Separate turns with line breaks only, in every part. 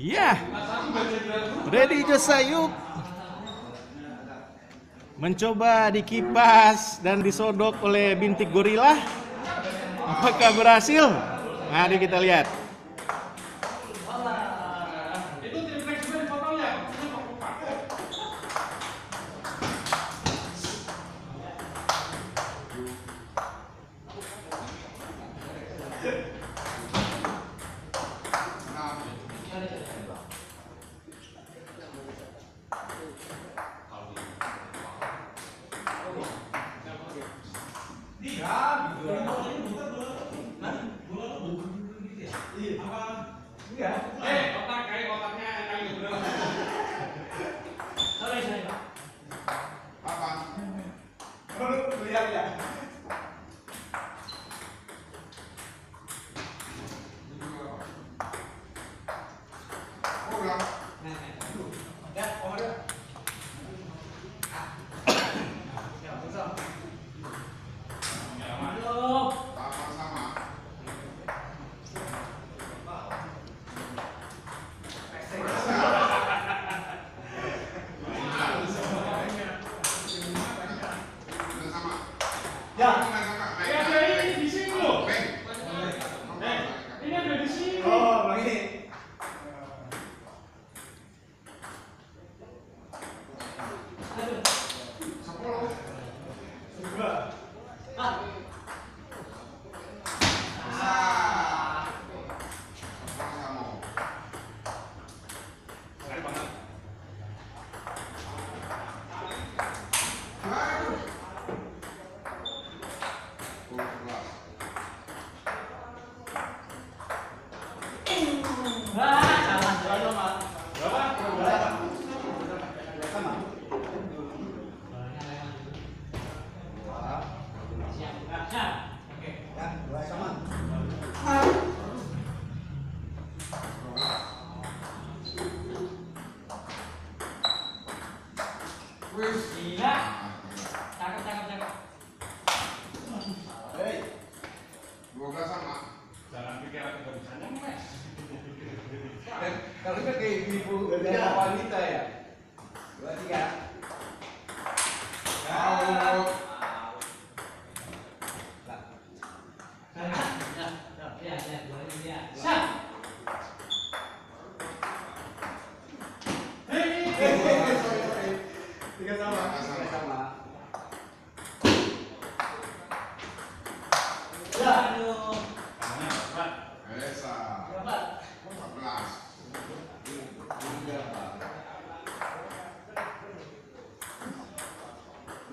Ya,
ready
Josayuk mencoba dikipas dan disodok oleh bintik gorila.
Apakah
berhasil?
Mari kita
lihat.
lugar. É.
Kalau
kita kayak ibu dari wanita ya.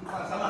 pasaba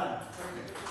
さい。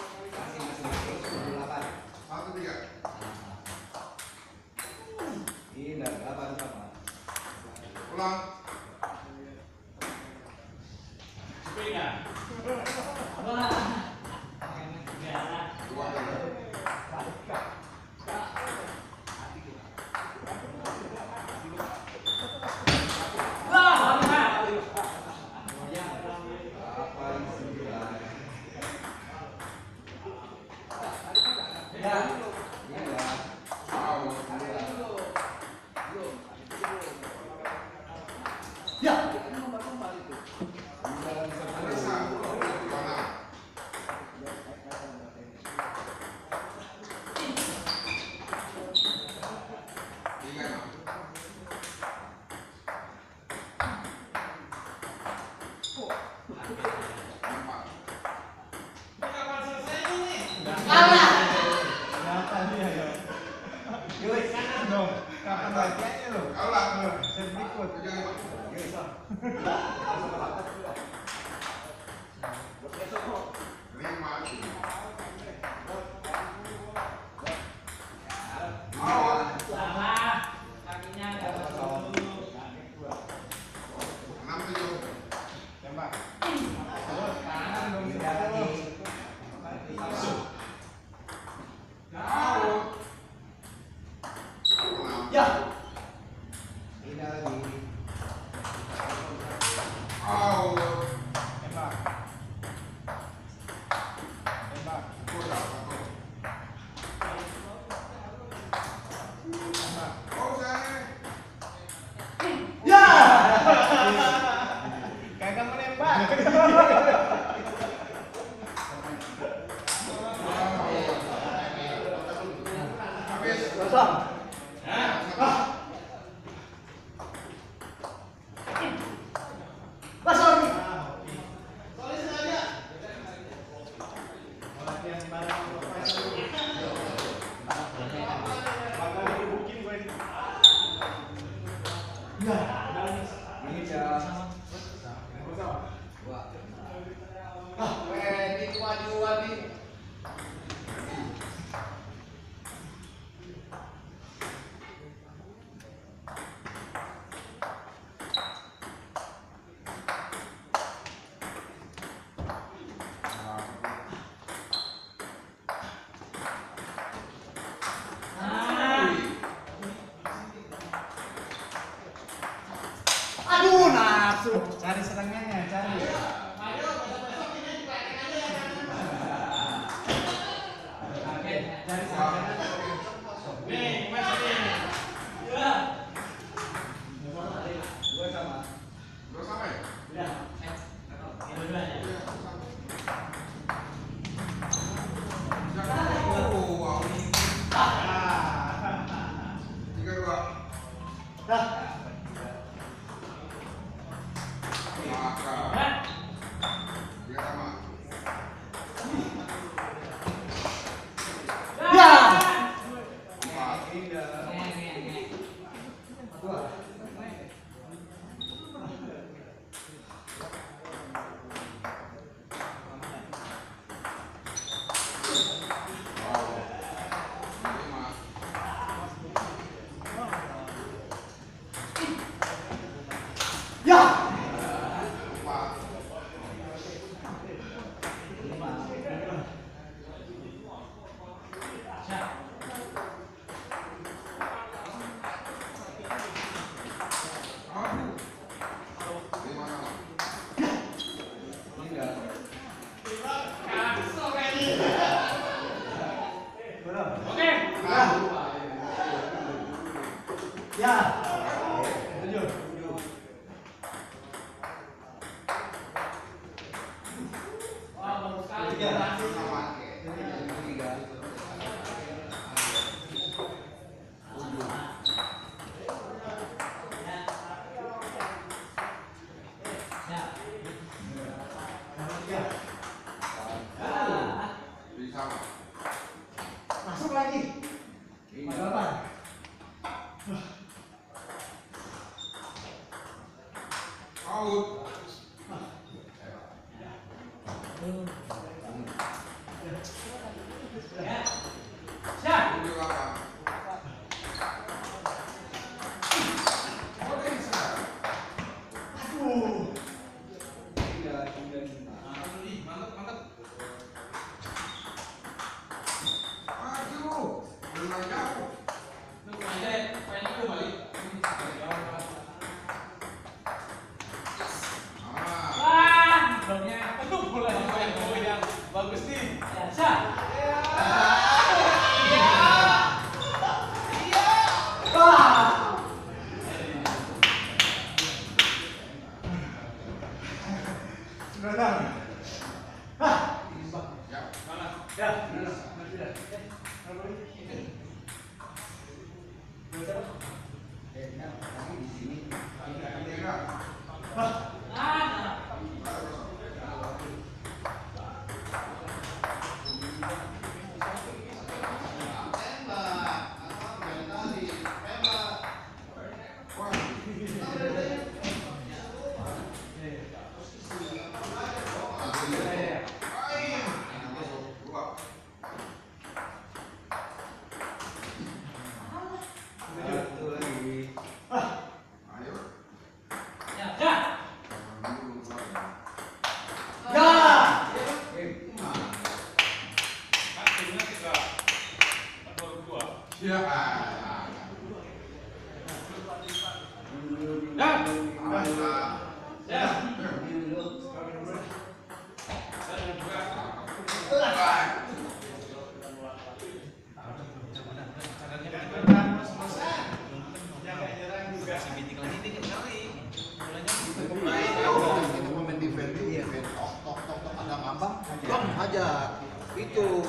aja.
Itu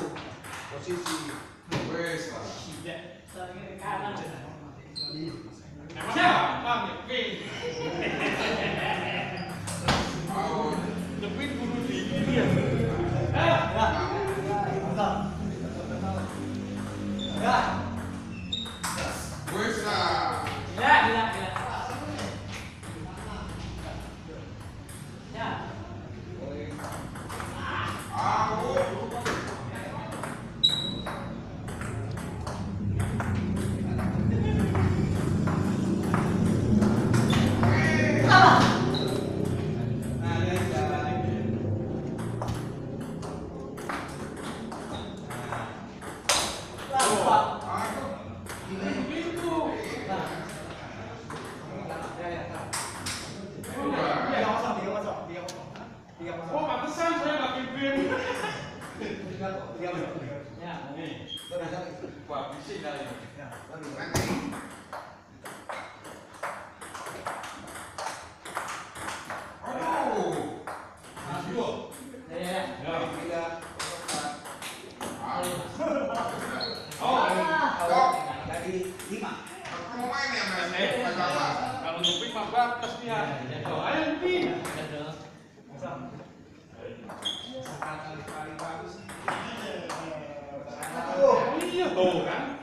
posisi. Wes
Lebih bunuh diri dia. mudou, né?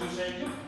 Rádio Gênio.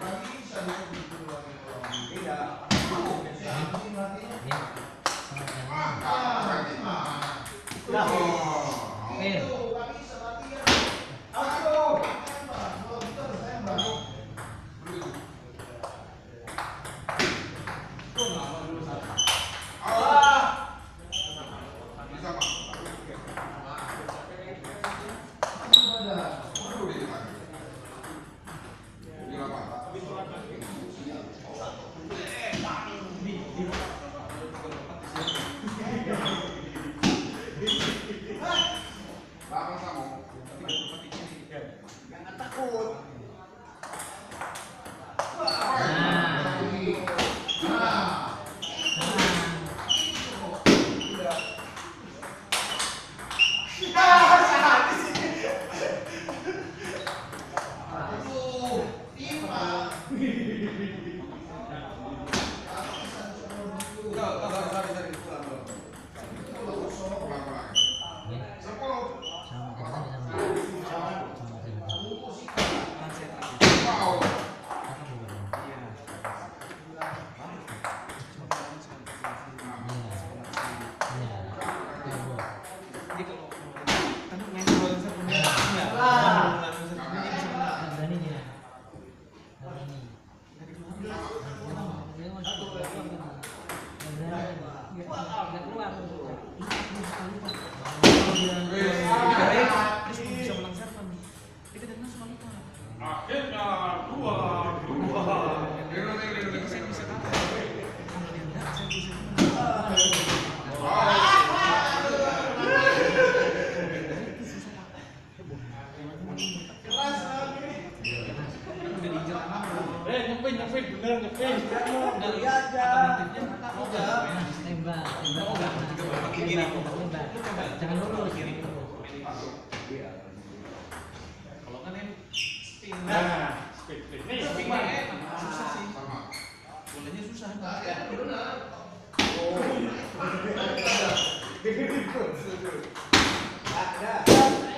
Nggak keluar.
susah bayar
benar
oh iya. ada.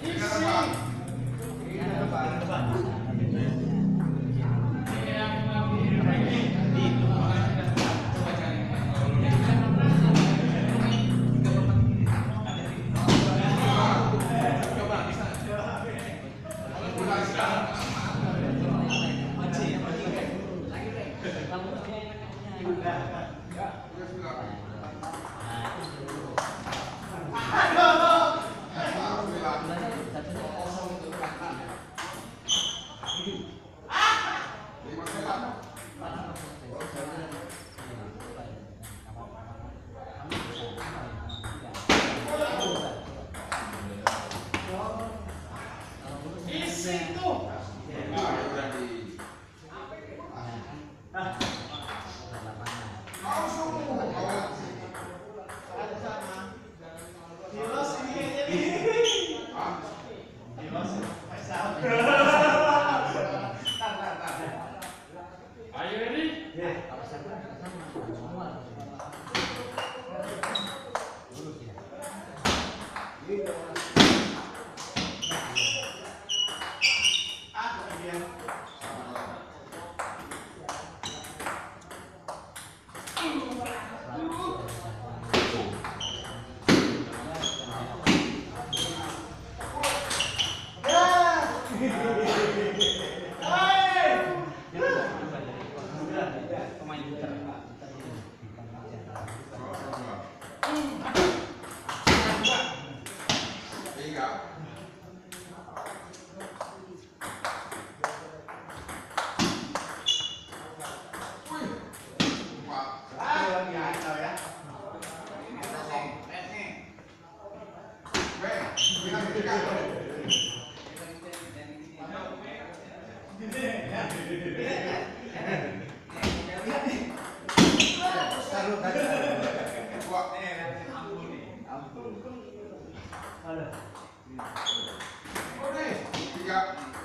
一起一
百
ある。
これ、ね、い
や。